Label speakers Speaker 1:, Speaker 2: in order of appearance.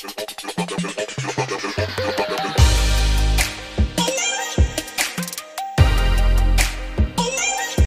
Speaker 1: Thank you.